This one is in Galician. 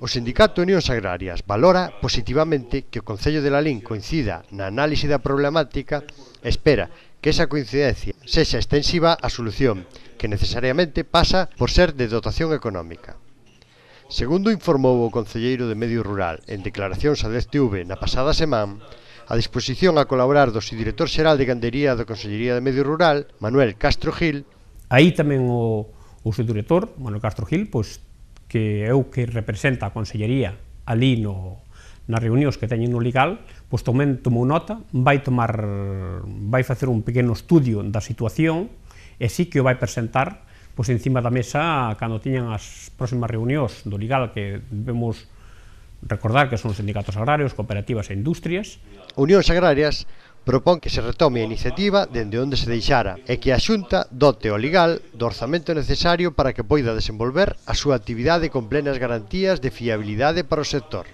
O Sindicato Unións Agrarias valora positivamente que o Concello de Lalín coincida na análise da problemática e espera que esa coincidencia sexa extensiva á solución, que necesariamente pasa por ser de dotación económica. Segundo informou o Concelleiro de Medio Rural en declaracións a DSTV na pasada semana, a disposición a colaborar do Subdirector Xeral de Gandería da Consellería de Medio Rural, Manuel Castro Gil. Aí tamén o, o Subdirector, Manuel Castro Gil, pois, que é o que representa a Consellería ali no, nas reunións que teñen no legal, pois tamén tomou nota, vai tomar vai facer un pequeno estudio da situación e sí que o vai presentar pois encima da mesa cando tiñan as próximas reunións do legal que debemos recordar que son sindicatos agrarios, cooperativas e industrias. Unións agrarias propón que se retome a iniciativa dende onde se deixara e que a Xunta dote o legal do orzamento necesario para que poida desenvolver a súa actividade con plenas garantías de fiabilidade para o sector.